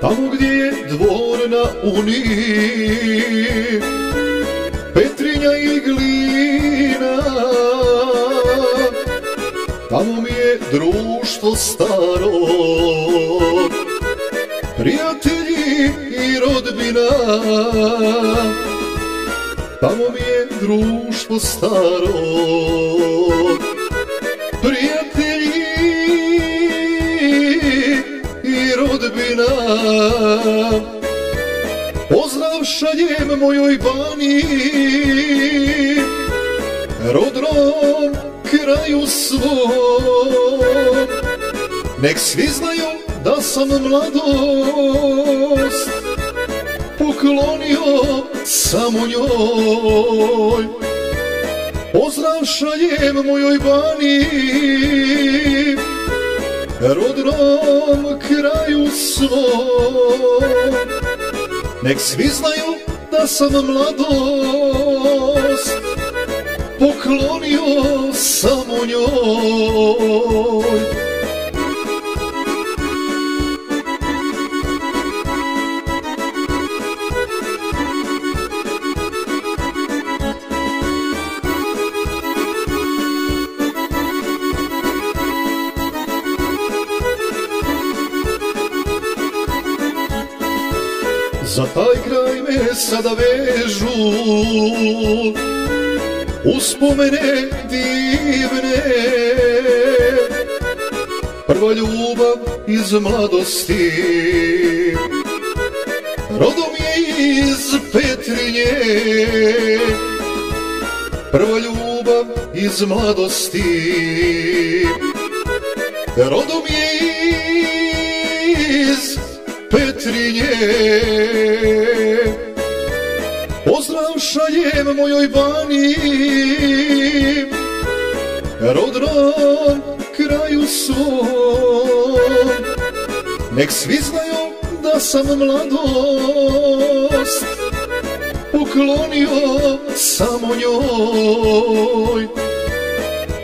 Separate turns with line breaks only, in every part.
Tamo gdje je dvor na Uni Petrinja i glina Tamo mi je društvo staro. Prijatelji i rodbina Tamo mi je društvo staro. Prijatelji rodbina. Pozdrav šaljem mojoj bani Rodnom kraju svom. Nek svi znaju da sam mladost Poklonio samo njoj. Pozdrav šaljem mojoj bani Rodnom kraju svom. Nek svi znaju da sam mladost Poklonio samo njoj Za taj kraj me sada vežu. Uspomene divne. Prva ljubav iz mladosti. Rodom je iz Petrinje. Prva ljubav iz mladosti. Rodom je iz Petrinje Pozdrav šaljem mojoj bani Rodnom kraju svom. Nek svi znaju da sam mladost. Poklonio samo njoj.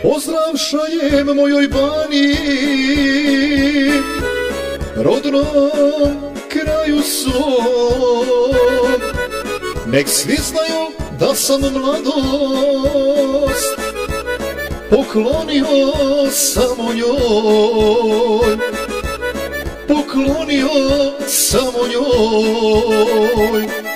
Pozdrav šaljem mojoj bani rodnom kraju svom Nek svi znaju da sam mladost. Poklonio samo njoj. Poklonio samo njoj